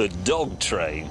The dog train.